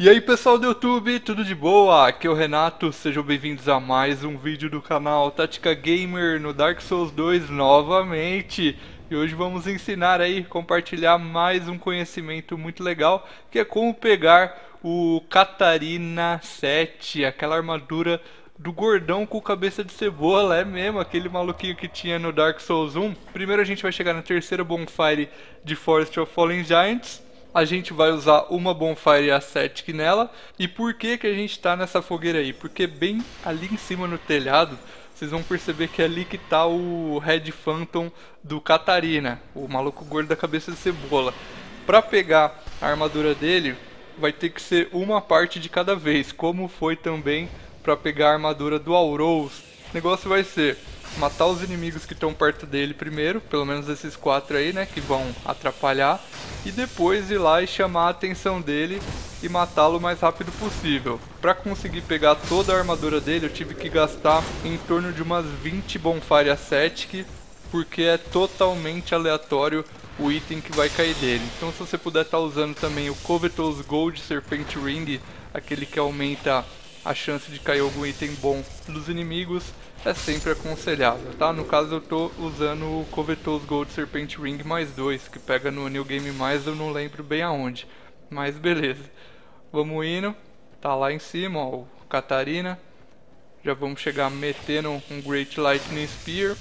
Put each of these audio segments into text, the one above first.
E aí pessoal do YouTube, tudo de boa? Aqui é o Renato, sejam bem-vindos a mais um vídeo do canal Tática Gamer no Dark Souls 2 novamente. E hoje vamos ensinar aí, compartilhar mais um conhecimento muito legal, que é como pegar o Catarina 7, aquela armadura do gordão com cabeça de cebola, é mesmo, aquele maluquinho que tinha no Dark Souls 1. Primeiro a gente vai chegar na terceira bonfire de Forest of Fallen Giants a gente vai usar uma Bonfire Ascetic nela. E por que, que a gente está nessa fogueira aí? Porque bem ali em cima no telhado, vocês vão perceber que é ali que tá o Red Phantom do Catarina, o maluco gordo da cabeça de cebola. Para pegar a armadura dele, vai ter que ser uma parte de cada vez, como foi também para pegar a armadura do Auros. O negócio vai ser matar os inimigos que estão perto dele primeiro, pelo menos esses quatro aí, né, que vão atrapalhar, e depois ir lá e chamar a atenção dele e matá-lo o mais rápido possível. Para conseguir pegar toda a armadura dele, eu tive que gastar em torno de umas 20 Bonfire Ascetic, porque é totalmente aleatório o item que vai cair dele. Então se você puder estar tá usando também o Covetous Gold Serpent Ring, aquele que aumenta a chance de cair algum item bom dos inimigos, é sempre aconselhável, tá? No caso eu tô usando o Covetous Gold Serpent Ring mais 2, que pega no New Game Mais, eu não lembro bem aonde. Mas beleza. Vamos indo. Tá lá em cima, ó, o Catarina. Já vamos chegar metendo um Great Lightning Spear.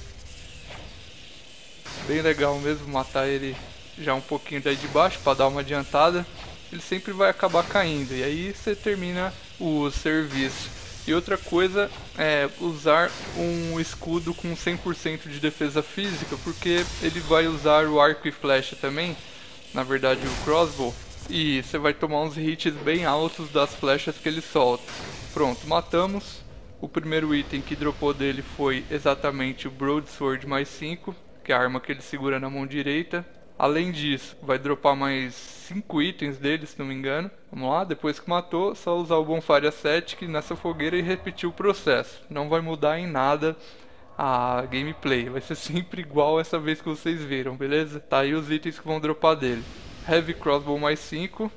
Bem legal mesmo matar ele já um pouquinho daí de baixo para dar uma adiantada. Ele sempre vai acabar caindo e aí você termina o serviço. E outra coisa é usar um escudo com 100% de defesa física, porque ele vai usar o arco e flecha também, na verdade o crossbow, e você vai tomar uns hits bem altos das flechas que ele solta. Pronto, matamos. O primeiro item que dropou dele foi exatamente o Broadsword mais 5, que é a arma que ele segura na mão direita. Além disso, vai dropar mais 5 itens dele, se não me engano. Vamos lá, depois que matou, só usar o Bonfire Ascetic nessa fogueira e repetir o processo. Não vai mudar em nada a gameplay, vai ser sempre igual essa vez que vocês viram, beleza? Tá aí os itens que vão dropar dele. Heavy Crossbow mais 5.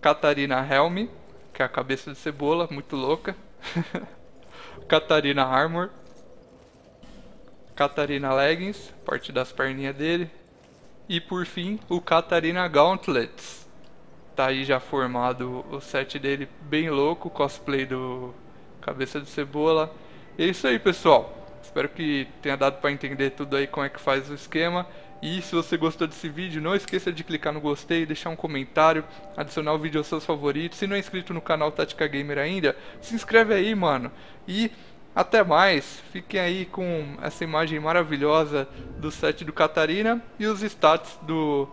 Catarina Helm, que é a cabeça de cebola, muito louca. Catarina Armor. Catarina Leggings, parte das perninhas dele. E por fim, o Katarina Gauntlets. Tá aí já formado o set dele bem louco, cosplay do Cabeça de Cebola. é isso aí, pessoal. Espero que tenha dado para entender tudo aí como é que faz o esquema. E se você gostou desse vídeo, não esqueça de clicar no gostei, deixar um comentário, adicionar o vídeo aos seus favoritos. Se não é inscrito no canal Tática Gamer ainda, se inscreve aí, mano. E até mais, fiquem aí com essa imagem maravilhosa do set do Catarina e os stats do,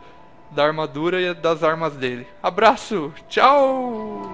da armadura e das armas dele. Abraço, tchau!